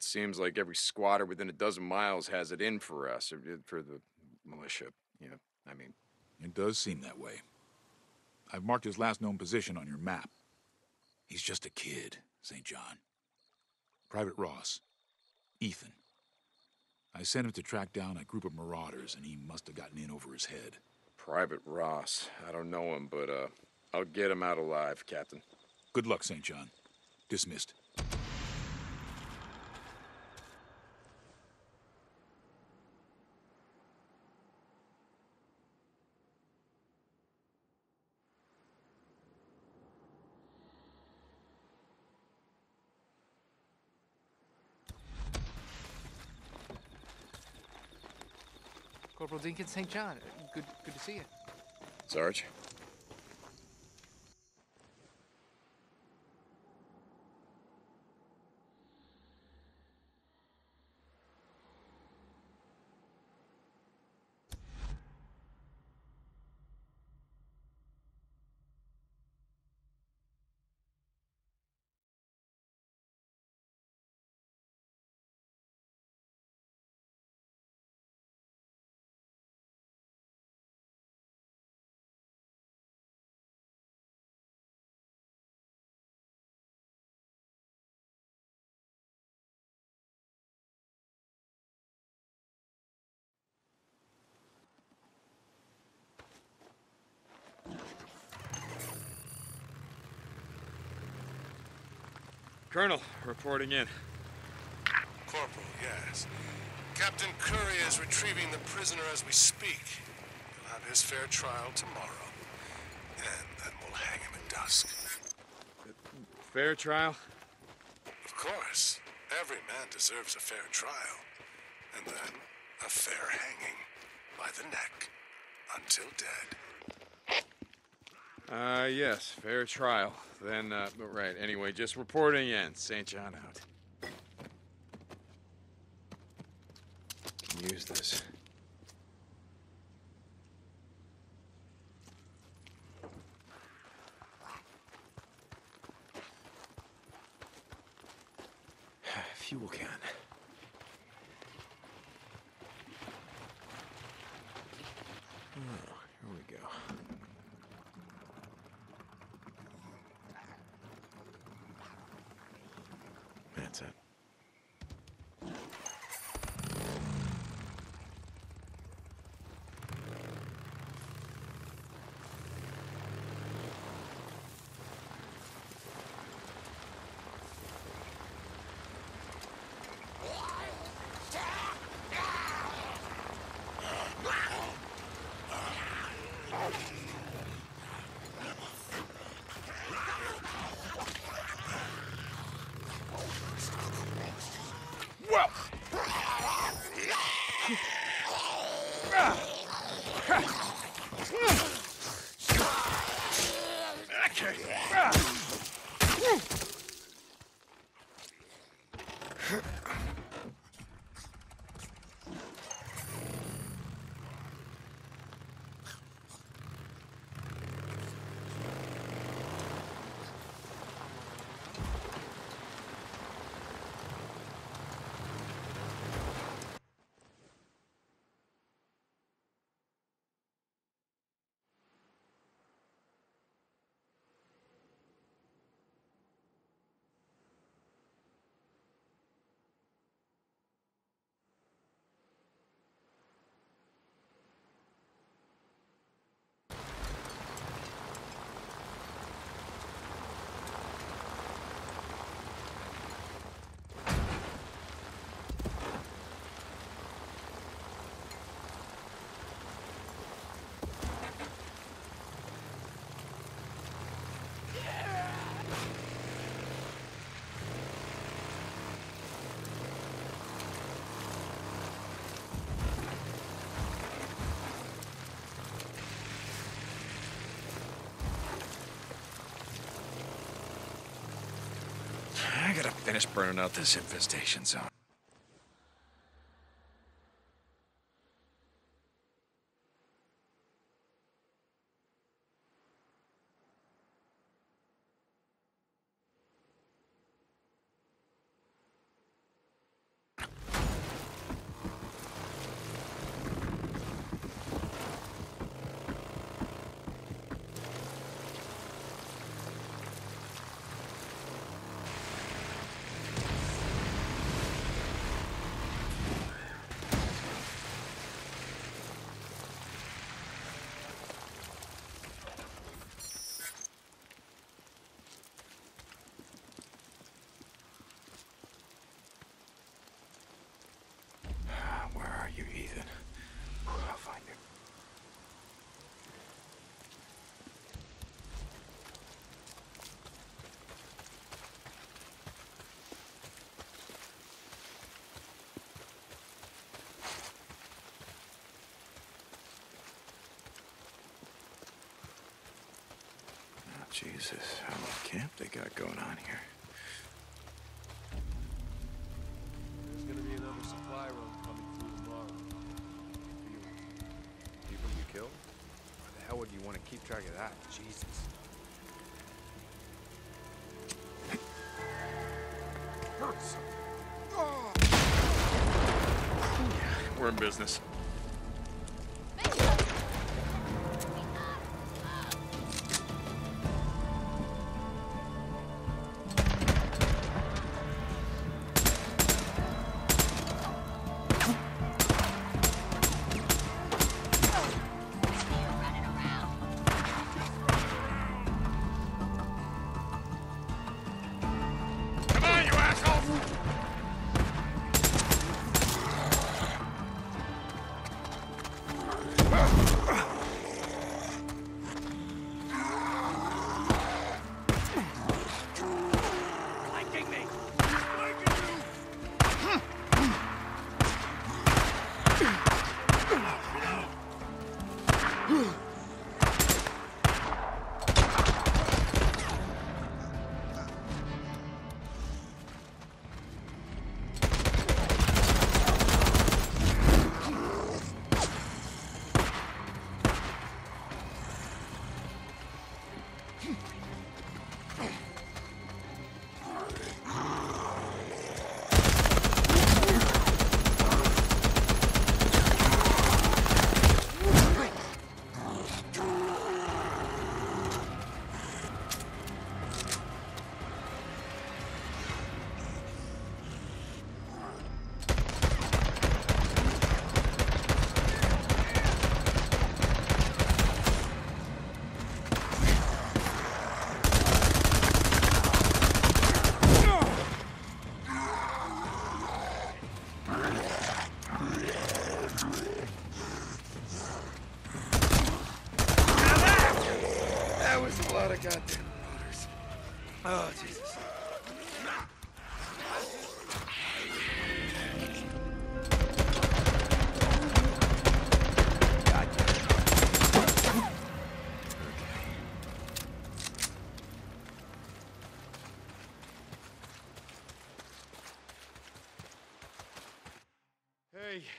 It seems like every squatter within a dozen miles has it in for us, or uh, for the militia. Yeah, I mean, It does seem that way. I've marked his last known position on your map. He's just a kid, St. John. Private Ross. Ethan. I sent him to track down a group of marauders, and he must have gotten in over his head. Private Ross. I don't know him, but uh, I'll get him out alive, Captain. Good luck, St. John. Dismissed. Dinkins St. John. Good, good to see you. Sarge? Colonel, reporting in. Corporal, yes. Captain Kouri is retrieving the prisoner as we speak. He'll have his fair trial tomorrow. And then we'll hang him at dusk. Fair trial? Of course. Every man deserves a fair trial. And then a fair hanging by the neck until dead. Uh, yes, fair trial. Then, uh, but right, anyway, just reporting in. St. John out. Can use this. Fuel can. Oh, here we go. That's it. Well. I gotta finish burning out this infestation zone. you, Ethan. I'll find you. Oh, Jesus, how much camp they got going on here? There's gonna be another supply run coming through tomorrow. For you. People you killed? Why the hell would you want to keep track of that? Jesus. Hurts. We're in business.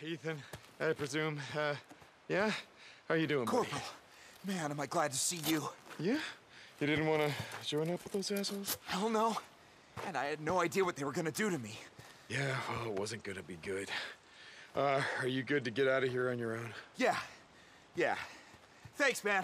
Ethan. I presume, uh, yeah? How you doing, buddy? Corporal, man, am I glad to see you. Yeah? You didn't want to join up with those assholes? Hell no. And I had no idea what they were gonna do to me. Yeah, well, it wasn't gonna be good. Uh, are you good to get out of here on your own? Yeah. Yeah. Thanks, man.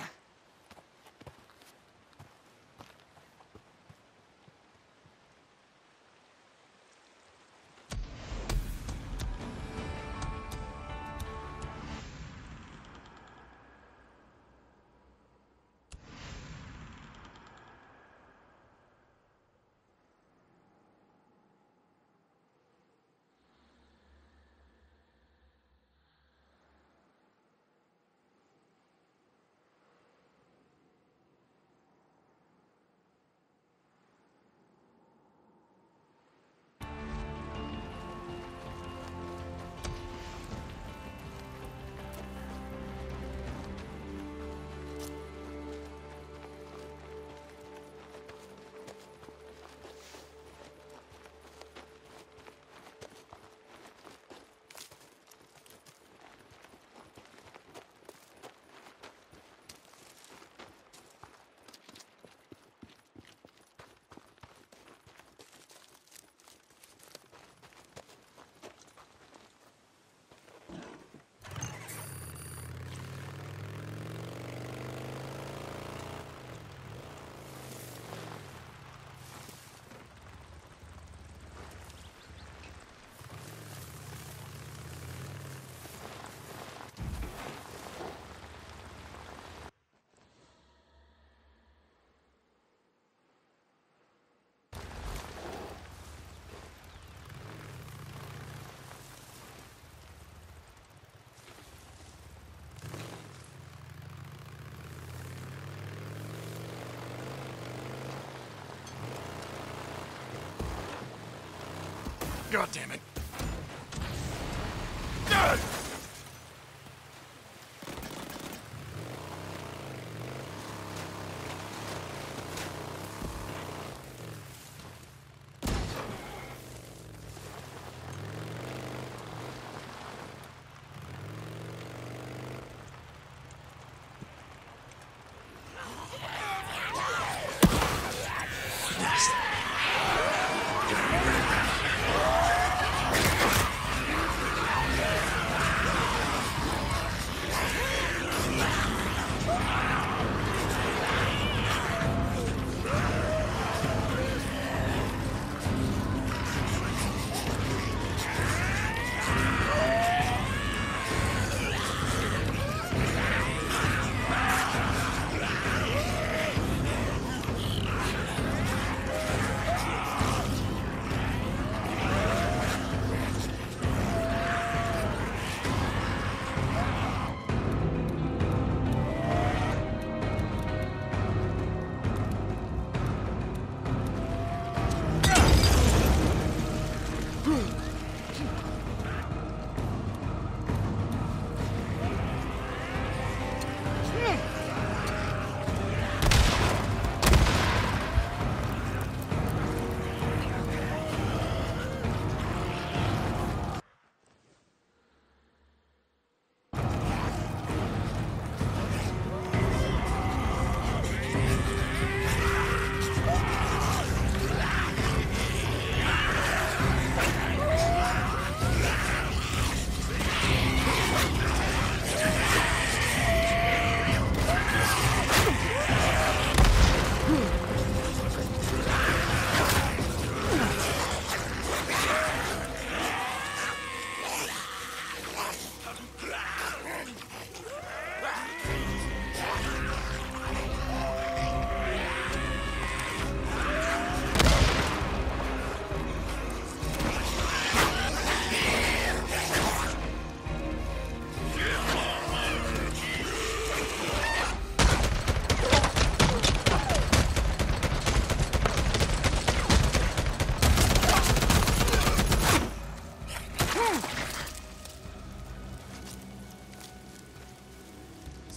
God damn it.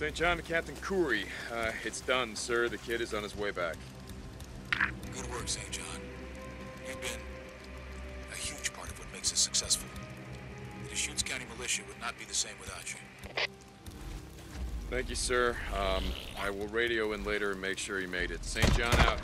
St. John to Captain Kouri. Uh, it's done, sir. The kid is on his way back. Good work, St. John. You've been a huge part of what makes us successful. The Deschutes County Militia would not be the same without you. Thank you, sir. Um, I will radio in later and make sure he made it. St. John out.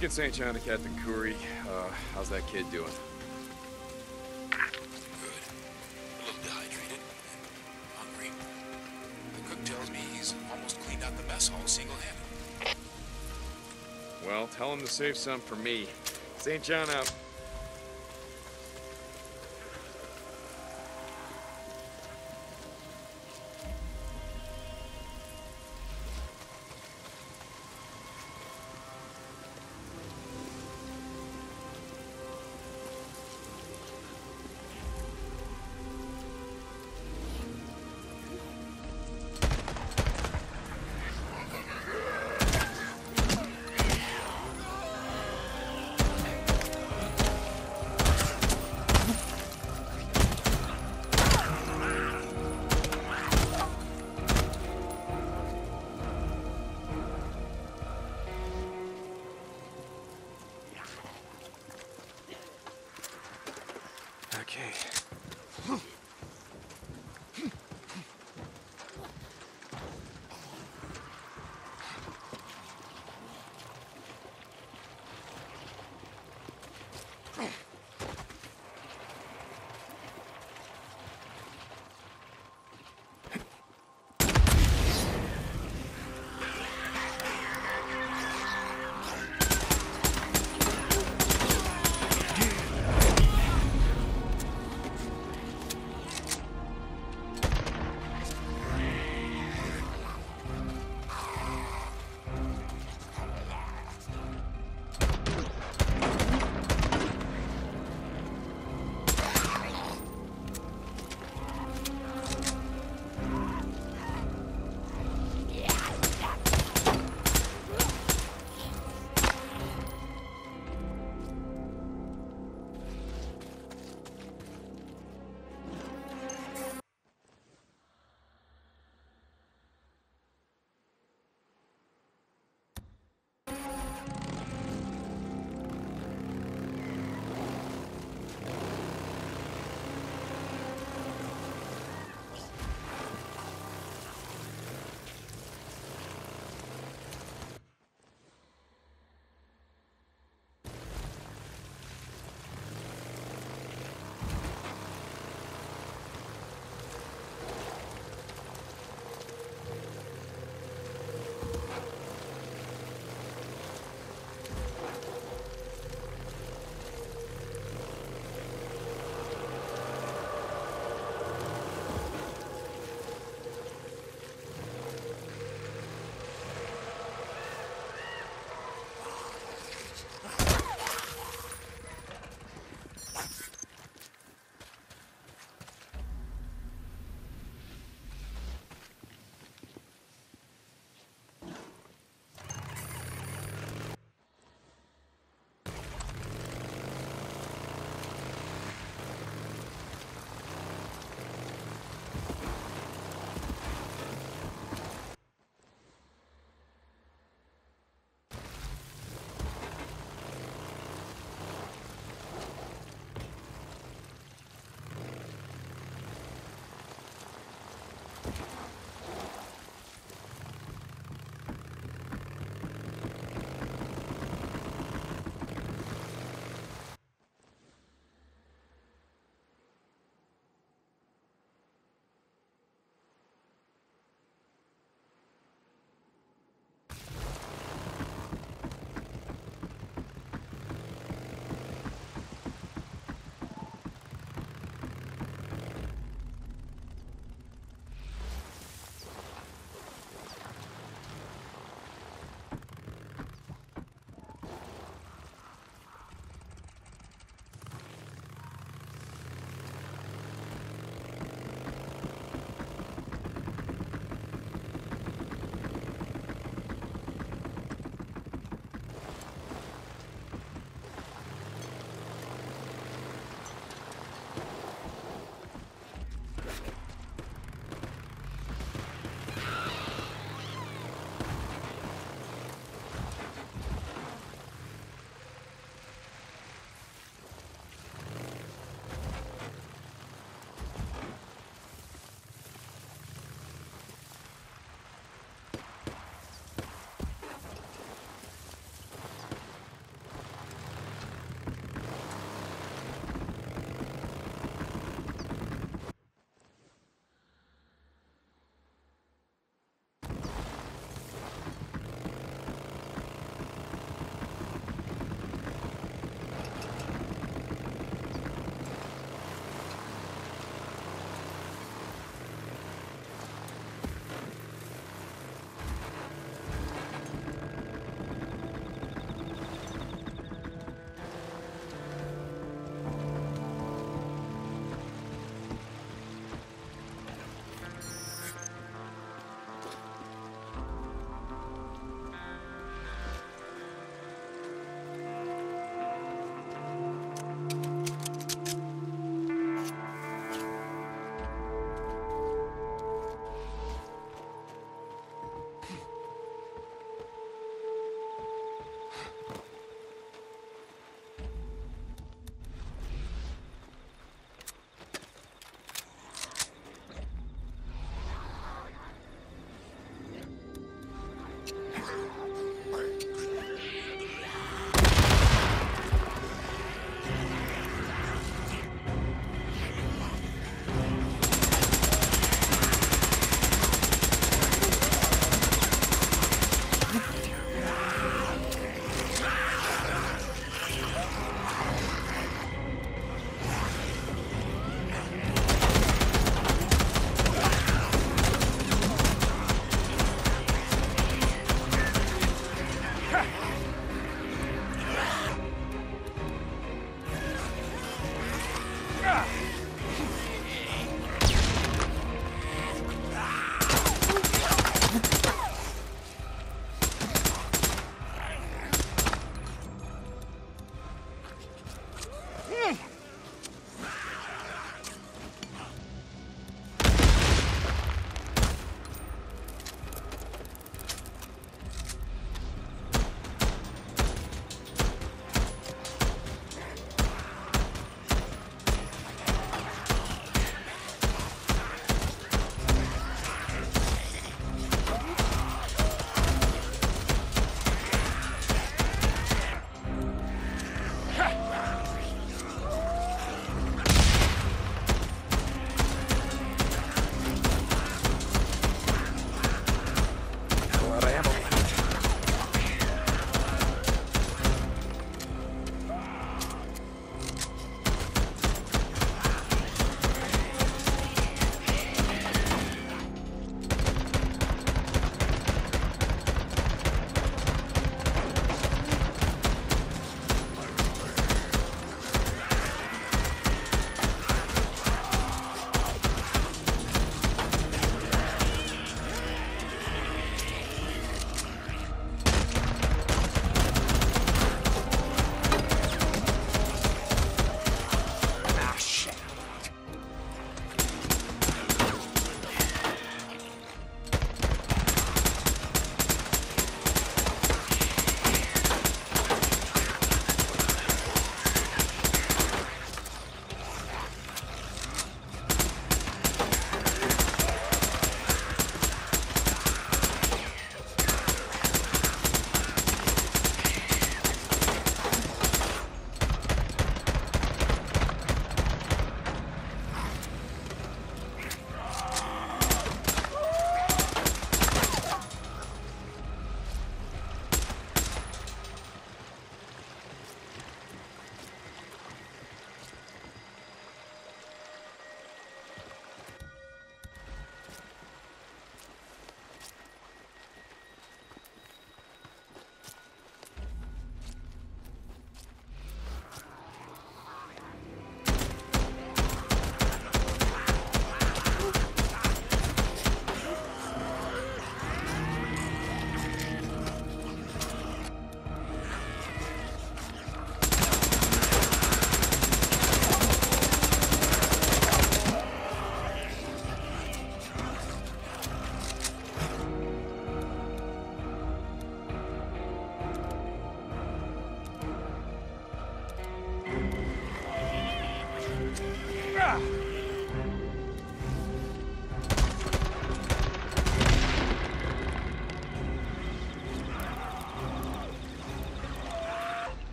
Deacon St. John to Captain Kouri. Uh, how's that kid doing? Good. A little dehydrated hungry. The cook tells me he's almost cleaned out the mess hall single-handed. Well, tell him to save some for me. St. John out.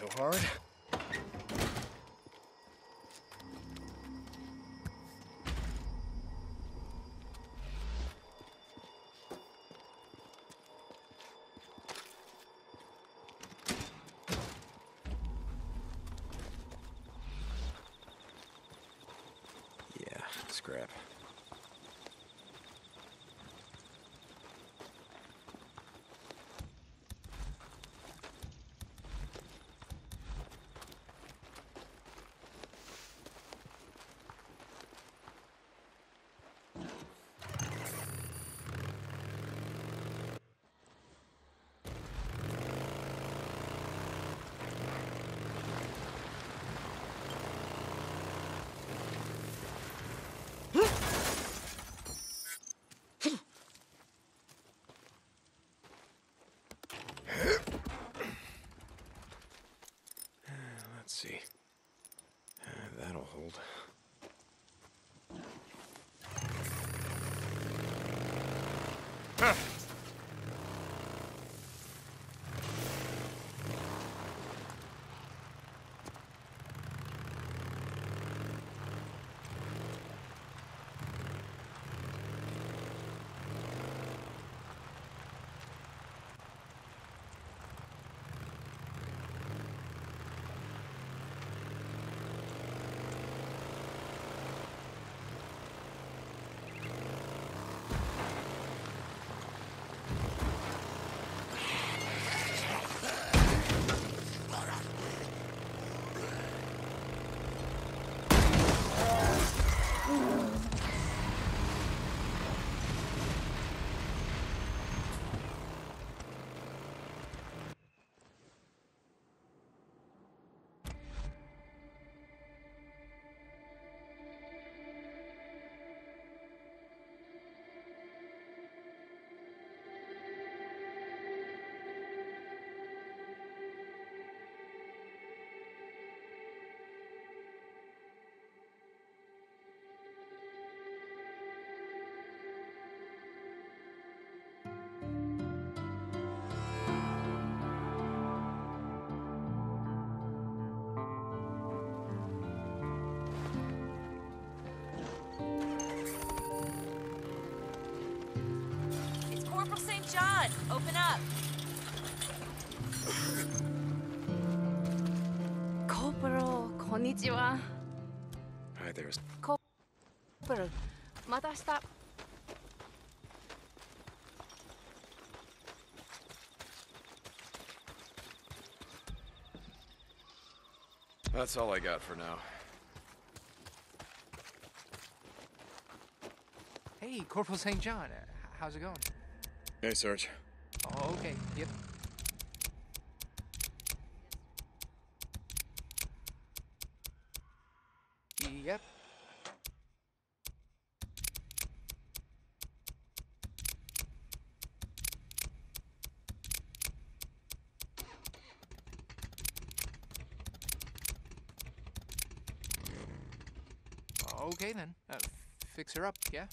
So hard. Yeah, scrap. Let's see. Uh, that'll hold. It's Open up. Corporal, konnichiwa. Hi there. Corporal, matashita. That's all I got for now. Hey, Corporal St. John. Uh, how's it going? Hey, Serge. Oh, okay. Yep. Yep. Okay then. Uh, fix her up, yeah?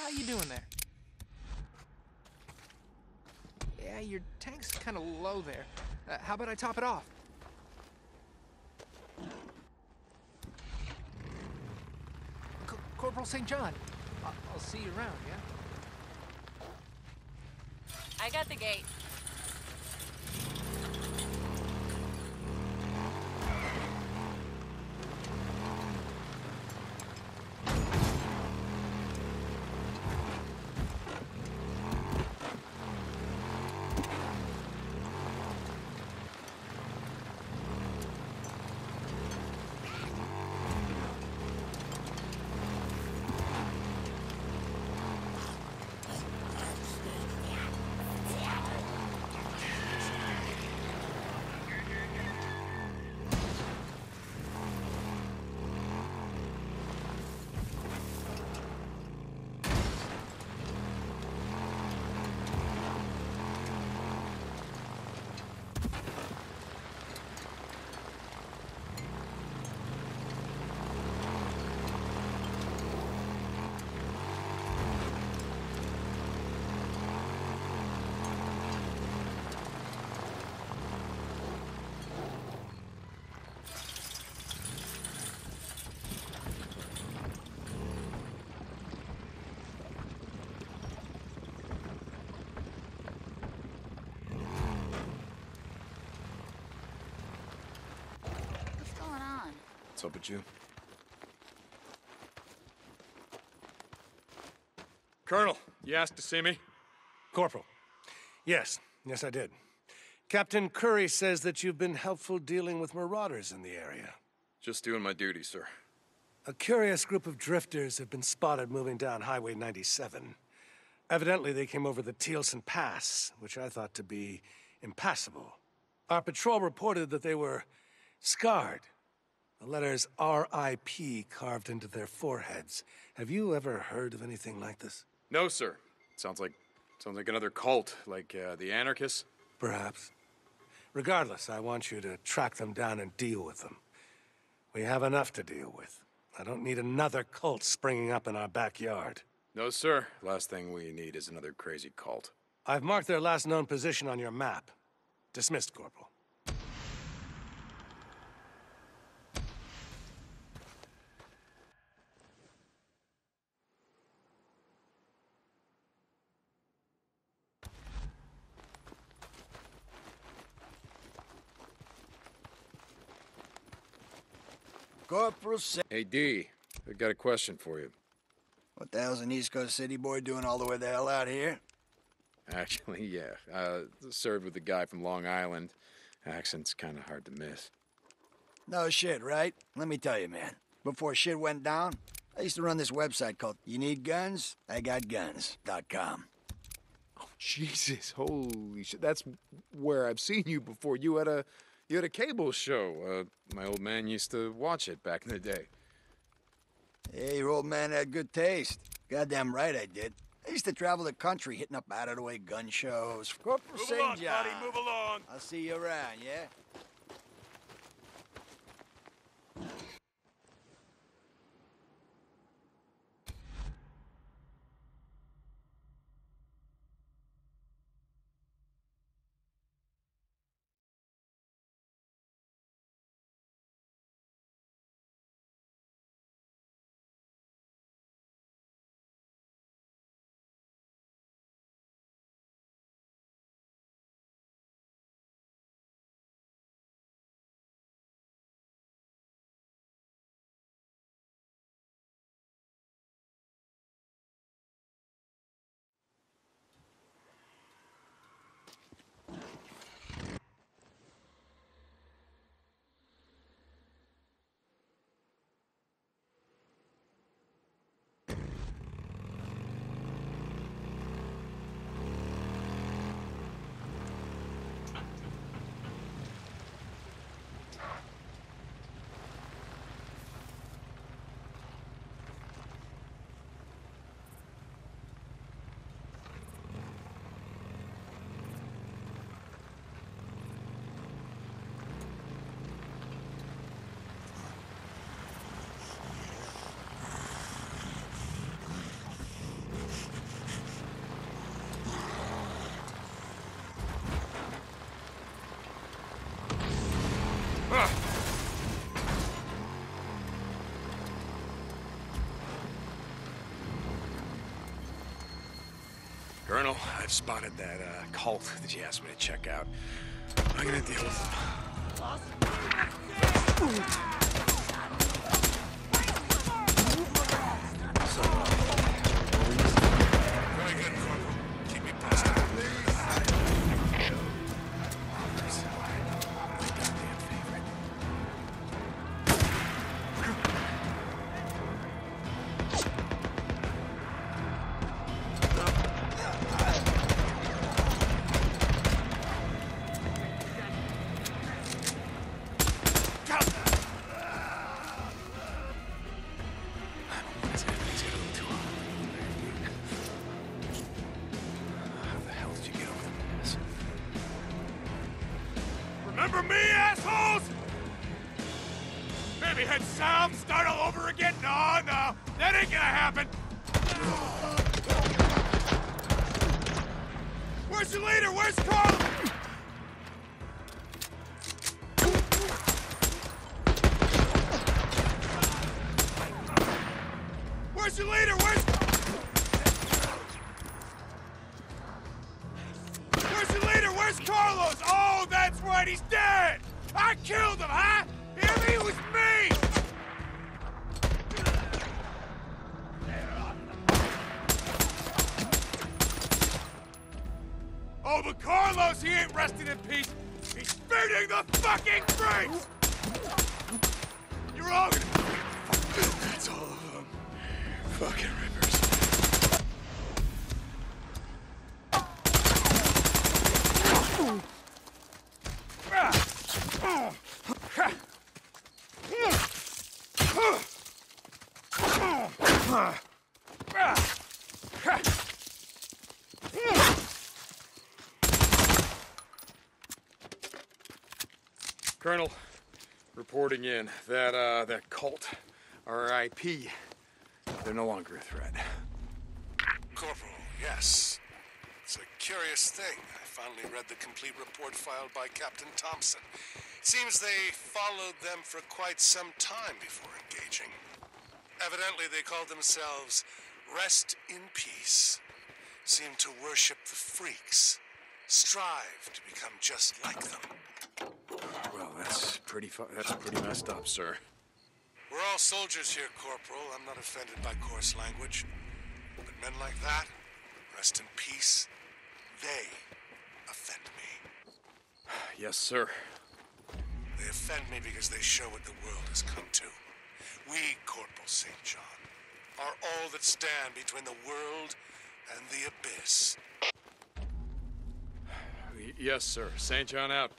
How you doing there? Yeah, your tank's kind of low there. Uh, how about I top it off? C- Corporal St. John, I- I'll see you around, yeah? I got the gate. What's up with you? Colonel, you asked to see me? Corporal. Yes, yes, I did. Captain Kouri says that you've been helpful dealing with marauders in the area. Just doing my duty, sir. A curious group of drifters have been spotted moving down Highway 97. Evidently, they came over the Tielson Pass, which I thought to be impassable. Our patrol reported that they were scarred. The letters R.I.P. carved into their foreheads. Have you ever heard of anything like this? No, sir. Sounds like sounds like another cult, like uh, the anarchists. Perhaps. Regardless, I want you to track them down and deal with them. We have enough to deal with. I don't need another cult springing up in our backyard. No, sir. Last thing we need is another crazy cult. I've marked their last known position on your map. Dismissed, Corporal. Corporal Sa- Hey, D. I got a question for you. What the hell's an East Coast city boy doing all the way the hell out here? Actually, yeah. Uh, served with a guy from Long Island. Accent's kind of hard to miss. No shit, right? Let me tell you, man. Before shit went down, I used to run this website called You Need Guns? I Got Guns.com. Jesus, holy shit! That's where I've seen you before. You had a, you had a cable show. Uh, my old man used to watch it back in the day. Hey, your old man had good taste. Goddamn right I did. I used to travel the country hitting up out of the way gun shows. Corporal Move St. along, John. buddy, move along. I'll see you around, yeah? Colonel, I've spotted that uh, cult that you asked me to check out. I'm gonna deal with them. Remember me, assholes? Maybe head south, start all over again? No, no, that ain't gonna happen. Where's your leader? Where's Carl? In that uh that cult, R.I.P. They're no longer a threat. Corporal, yes. It's a curious thing. I finally read the complete report filed by Captain Thompson. Seems they followed them for quite some time before engaging. Evidently, they called themselves Rest in Peace. Seem to worship the freaks. Strive to become just like them. That's pretty that's pretty messed up, sir. We're all soldiers here, Corporal. I'm not offended by coarse language. But men like that, rest in peace, they offend me. Yes, sir. They offend me because they show what the world has come to. We, Corporal St. John, are all that stand between the world and the abyss. Yes, sir. St. John out.